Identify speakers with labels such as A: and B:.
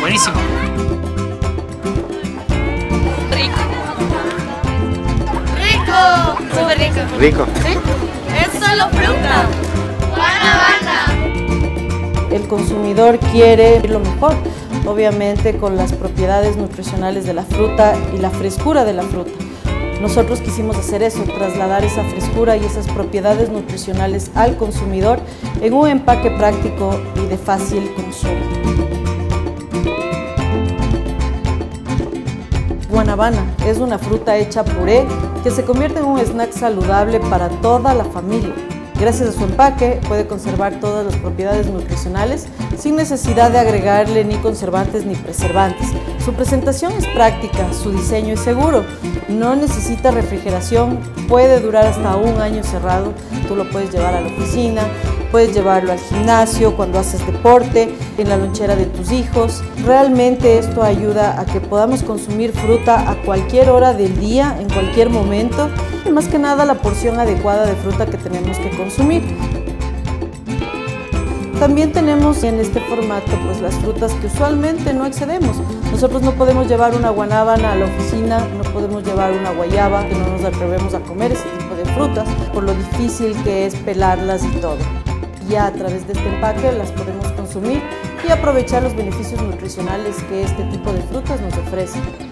A: Buenísimo.
B: Rico. Rico. Súper rico.
C: Rico.
B: ¿Sí? Es solo fruta. Guanabana.
D: El consumidor quiere lo mejor, obviamente con las propiedades nutricionales de la fruta y la frescura de la fruta. Nosotros quisimos hacer eso, trasladar esa frescura y esas propiedades nutricionales al consumidor en un empaque práctico y de fácil consumo. Guanabana es una fruta hecha puré que se convierte en un snack saludable para toda la familia. Gracias a su empaque puede conservar todas las propiedades nutricionales sin necesidad de agregarle ni conservantes ni preservantes. Su presentación es práctica, su diseño es seguro, no necesita refrigeración, puede durar hasta un año cerrado, tú lo puedes llevar a la oficina, puedes llevarlo al gimnasio cuando haces deporte, en la lonchera de tus hijos. Realmente esto ayuda a que podamos consumir fruta a cualquier hora del día, en cualquier momento, y más que nada la porción adecuada de fruta que tenemos que consumir. También tenemos en este formato pues las frutas que usualmente no excedemos. Nosotros no podemos llevar una guanábana a la oficina, no podemos llevar una guayaba, que no nos atrevemos a comer ese tipo de frutas por lo difícil que es pelarlas y todo. Ya a través de este empaque las podemos consumir y aprovechar los beneficios nutricionales que este tipo de frutas nos ofrecen.